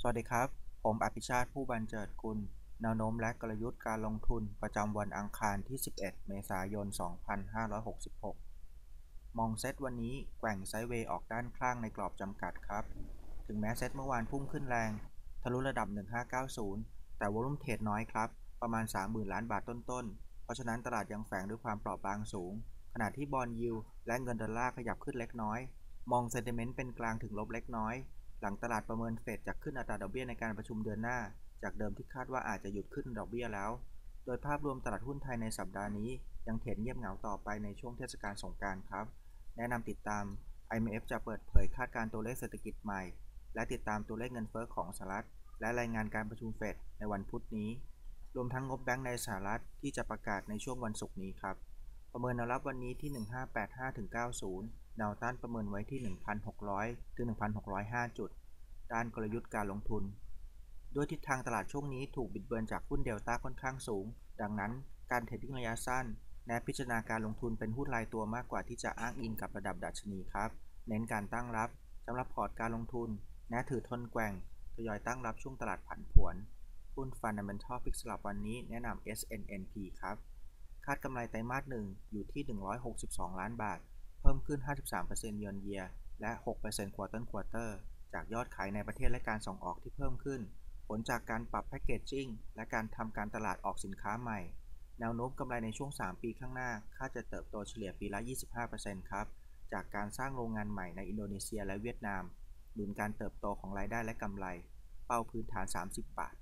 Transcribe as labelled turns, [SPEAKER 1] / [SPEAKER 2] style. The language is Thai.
[SPEAKER 1] สวัสดีครับ ผมอภิชาติผู้บันเจิดกุล แนวโน้มและกลยุทธ์การลงทุนประจำวันอังคารที่ 11 เมษายน 2566 มองเซตวันนี้แกว่งไซด์เวย์ออกด้านข้างในกรอบจำกัดครับ ถึงแม้เซตเมื่อวานพุ่งขึ้นแรง ทะลุระดับ 1590 แต่วอลุ่มเทรดน้อยครับ ประมาณ 30,000 ล้านบาทต้นๆ เพราะฉะนั้นตลาดยังแฝงด้วยความเปราะบางสูง ขณะที่บอลยิวและเงินดอลลาร์ขยับขึ้นเล็กน้อย มองเซนติเมนต์เป็นกลางถึงลบเล็กน้อย หลังตลาดประเมินเฟดจะขึ้นอัตราดอกเบี้ยในการประชุมเดือนหน้า จากเดิมที่คาดว่าอาจจะหยุดขึ้นดอกเบี้ยแล้ว โดยภาพรวมตลาดหุ้นไทยในสัปดาห์นี้ ยังเทรดเงียบเหงาต่อไปในช่วงเทศกาลสงกรานต์ครับ แนะนำติดตาม IMF จะเปิดเผยคาดการณ์ตัวเลขเศรษฐกิจใหม่ และติดตามตัวเลขเงินเฟ้อของสหรัฐ และรายงานการประชุมเฟดในวันพุธนี้ รวมทั้งงบแบงก์ในสหรัฐที่จะประกาศในช่วงวันศุกร์นี้ครับ ประเมินแนวรับวันนี้ที่ 1585-90 แนวต้านประเมินไว้ที่ 1,600ถึง1,605 จุด ด้านกลยุทธ์การลงทุนด้วยทิศทางตลาดช่วงนี้ถูกบิดเบือนจากหุ้นเดลต้าค่อนข้างสูง ดังนั้นการเทรดดิ้งระยะสั้นแนะพิจารณาการลงทุนเป็นหุ้นรายตัวมากกว่าที่จะอ้างอิงกับระดับดัชนีครับ เน้นการตั้งรับสำหรับพอร์ตการลงทุน แนะถือทนแกว่งทยอยตั้งรับช่วงตลาดผันผวน หุ้น Fundamental Pick สลับวันนี้แนะนำ SNNP ครับาดกำไรไตรมาสหนึ่งอยู่ที่ 162 ล้านบาท เพิ่มขึ้น 53%เยือนเยียและ6% Quarter Quarter จากยอดขายในประเทศและการส่งออกที่เพิ่มขึ้น ผลจากการปรับแพคเกจจิ้งและการทำการตลาดออกสินค้าใหม่ แนวโน้มกำไรในช่วง 3 ปีข้างหน้า คาดจะเติบโตเฉลี่ยปีละ 25%ครับ จากการสร้างโรงงานใหม่ในอินโดนีเซียและเวียดนามหนุนการเติบโตของรายได้และกำไร เป้าพื้นฐาน 30 บาท